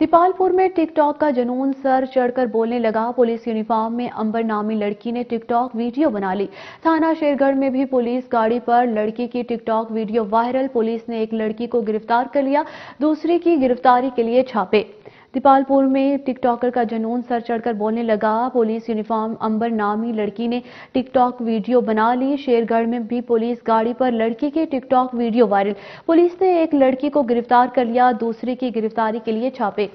दीपालपुर में टिकटॉक का जुनून सर चढ़कर बोलने लगा। पुलिस यूनिफॉर्म में अंबर नामी लड़की ने टिकटॉक वीडियो बना ली। थाना शेरगढ़ में भी पुलिस गाड़ी पर लड़की की टिकटॉक वीडियो वायरल। पुलिस ने एक लड़की को गिरफ़्तार कर लिया, दूसरी की गिरफ्तारी के लिए छापे। दीपालपुर में टिकटॉकर का जनून सर चढ़कर बोलने लगा। पुलिस यूनिफॉर्म अंबर नामी लड़की ने टिकटॉक वीडियो बना ली। शेरगढ़ में भी पुलिस गाड़ी पर लड़की के टिकटॉक वीडियो वायरल। पुलिस ने एक लड़की को गिरफ़्तार कर लिया। दूसरे की गिरफ्तारी के लिए छापे।